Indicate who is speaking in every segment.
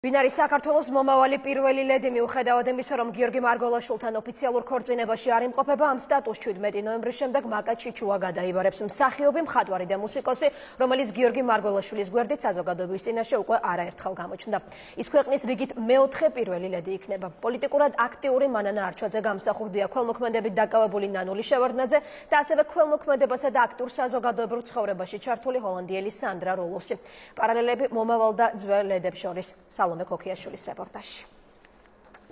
Speaker 1: ვინ არის საქართველოს მომავალი პირველი ლედი მიუხედავად იმისა, რომ გიორგი მარგოლაშვილთან ოფიციალურ ქორწინებაში არ იმყოფება, ამ სტატუსს 17 ნოემბრის შემდეგ მაკა ჩიჩუა გადაიბარებს მსახიობი, მხატვარი და მუსიკოსი, რომელიც გიორგი მარგოლაშვილის გვერდით საზოგადოების წინაშე უკვე არაერთხელ გამოჩნდა. ის ქვეყნის რიგით მეოთხე პირველი ლედი იქნება. პოლიტიკურად აქტიური მანანა არჩვაძე გამსახურდია ქველმოქმედებით დაკავებული ნანული შევარდნაძე და ასევე ქველმოქმედებასა და აქტურ საზოგადოებრივ ცხოვრებაში ჩართული ჰოლანდიელი სანდრა როლოსი. პარალელები მომავალ და ძველ ლედებს შორის სალომე ქოქიაშვილის რეპორტაჟი.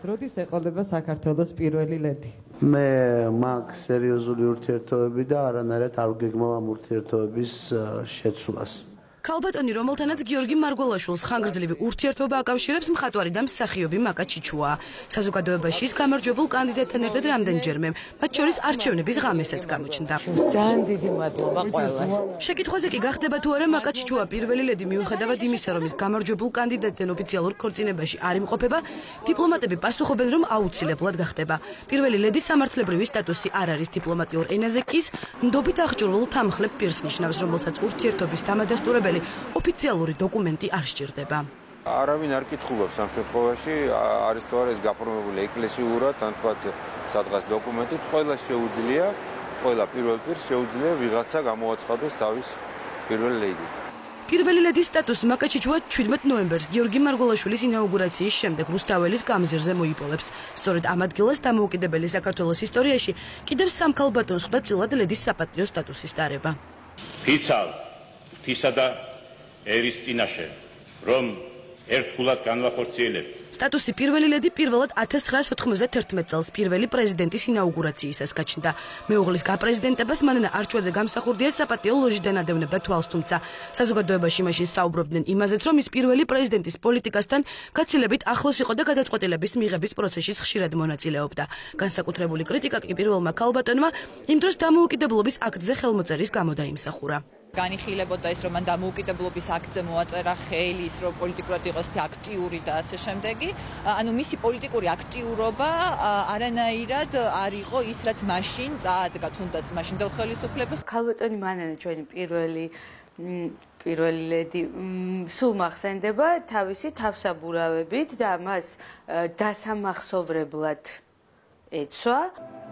Speaker 2: როდის ეყოლება საქართველოს პირველი ლედი?
Speaker 3: მე მაგ სერიოზული ურთიერთობები და არანაირად არ გეგმავ ამ ურთიერთობების შეცვლას.
Speaker 4: ქალბატონი რომელთანაც გიორგი მარგველაშვილს ხანგრძლივი ურთიერთობა აკავშირებს მხატვარი და მსახიობი მაკა ჩიჩუა. საზოგადოებაში ის გამარჯვებულ კანდიდატთან ერთად რამდენჯერმე მათ შორის არჩევნების ღამესაც გამოჩნდა.
Speaker 2: ძალიან დიდი მადლობა ყველას.
Speaker 4: შეკითხვაზე კი გახდება თუ არა მაკა ჩიჩუა პირველი ლედი მიუხედავად იმისა რომ ის გამარჯვებულ კანდიდატთან ოფიციალურ ქორწინებაში არ იმყოფება დიპლომატები პასუხობენ რომ აუცილებლად გახდება. პირველი ლედი სამართლებრივი სტატუსი არ არის დიპლომატიურ ენაზე კი ნდობით აღჭურვილ თამხლებ პირს ნიშნავს რომელსაც ურთიერთობის დამადასტურებელი ყოველი ოფიციალური დოკუმენტი არ სჭირდება.
Speaker 5: არავინ არ კითხულობს ამ შემთხვევაში, არის თუ არა ეს გაფორმებული ეკლესიურად, ან თქვათ სადღაც დოკუმენტით, ყველა შეუძლია, ყველა პირველ პირს შეუძლია ვიღაცა გამოაცხადოს თავის პირველ ლეიდით.
Speaker 4: პირველი ლედის სტატუსი მაკაჩიჩუა 17 ნოემბერს გიორგი მარგოლაშვილის ინაუგურაციის შემდეგ რუსთაველის გამზირზე მოიპოვებს. სწორედ ამ ადგილას დამოუკიდებელი საქართველოს ისტორიაში კიდევ სამ ქალბატონს ხვდა წილად ლედის საპატიო სტატუსის დარება.
Speaker 6: ფიცალ ღვთისა და ერის წინაშე, რომ ერთგულად განვახორციელებ.
Speaker 4: სტატუსი პირველი ლედი პირველად 1991 წელს პირველი პრეზიდენტის ინაუგურაციისას გაჩნდა. მეუღლის გაპრეზიდენტებას მანანა არჩვაძე გამსახურდია საპატიო ლოჟიდან ადევნებდა თვალს, თუმცა საზოგადოებაში მაშინ საუბრობდნენ იმაზეც, რომ ის პირველი პრეზიდენტის პოლიტიკასთან გაცილებით ახლოს იყო და გადაწყვეტილების მიღების პროცესში ხშირად მონაწილეობდა. განსაკუთრებული კრიტიკა კი პირველმა ქალბატონმა იმ დროს დამოუკიდებლობის აქტზე ხელმოწერის გამო დაიმსახურა.
Speaker 7: განიხილებოდა ის რომ მან დამოუკიდებლობის აქტზე მოაწერა ხელი ის რომ პოლიტიკურად იყოს აქტიური და ასე შემდეგი. ანუ მისი პოლიტიკური აქტიურობა არანაირად არ იყო ის რაც მაშინ წაადგა თუნდაც მაშინდელ ხელისუფლებას
Speaker 2: ქალბატონი მანანა ჩვენი პირველი პირველი ლედი სულ მახსენდება თავისი თავსაბურავებით და მას დასამახსოვრებლად ეცვა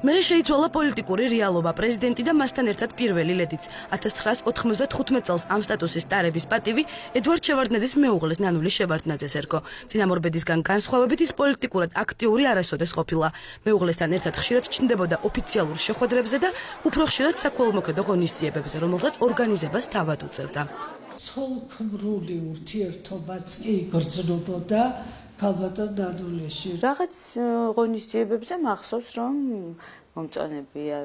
Speaker 4: მე შეიცვალა პოლიტიკური რეალობა. პრეზიდენტი და მასთან ერთად პირველი ლედიც. 1995 წელს ამ სტატუსის დარების პატივი ედვარდ შევარდნაძის მეუღლის ნანული შევარდნაძეს ერქო. წინამორბედისგან განსხვავებით ის პოლიტიკურად აქტიური არასოდეს ყოფილა. მეუღლესთან ერთად ხშირად ჩნდებოდა ოფიციალურ შეხვედრებზე და უფრო ხშირად საქველმოქმედო ღონისძიებებზე რომელსაც ორგანიზებას თავად უწევდა.
Speaker 8: ცოლქმრული ურთიერთობაც კი გრძნობოდა ქალბატონ დადულეში.
Speaker 2: რაღაც ღონისძიებებზე მახსოვს რომ მომწონებია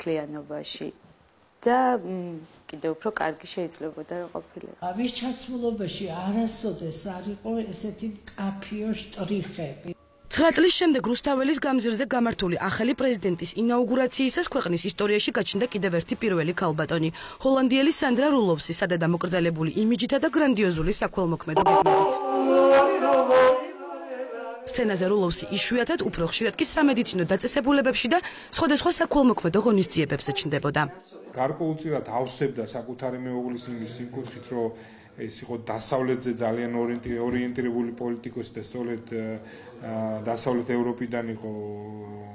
Speaker 2: ქლიანობაში და კიდევ უფრო კარგი შეიძლება და ყოფილიყო.
Speaker 8: ამის ჩაცმულობაში არასოდეს არ იყო ესეთი კაფიო შტრიხები.
Speaker 4: 9 წლის შემდეგ რუსთაველის გამზირზე გამართული ახალი პრეზიდენტის ინაუგურაციისას ქვეყნის ისტორიაში გაჩნდა კიდევ ერთი პირველი ქალბატონი, ჰოლანდიელი სანდრა რულოვსი, სადაც მოკრძალებული იმიჯითა და გრანდიოზული საქველმოქმედო გეგმებით. სცენაზე რულოვსი იშვიათად უფრო ხშირად კი სამედიცინო დაწესებულებებში და სხვადასხვა საქველმოქმედო ღონისძიებებზე ჩნდებოდა.
Speaker 9: გარკვეულწილად ავსებდა საკუთარი მეუღლის იმის სიმკუთხით, რომ ეს იყო დასავლეთზე ძალიან ორიენტირებული პოლიტიკოსი და სწორედ დასავლეთ ევროპიდან იყო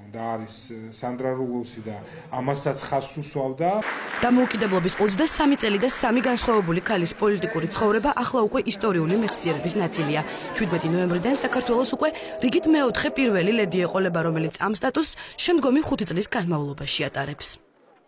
Speaker 9: და არის სანდრა რუგოსი და ამასაც ხაზს უსვავდა.
Speaker 4: დამოუკიდებლობის 23 წელი და სამი განსხვავებული ქალის პოლიტიკური ცხოვრება ახლა უკვე ისტორიული მეხსიერების ნაწილია. 17 ნოემბრიდან საქართველოს უკვე რიგით მეოთხე პირველი ლედი ეყოლება, რომელიც ამ სტატუსს შემდგომი 5 წლის განმავლობაში ატარებს.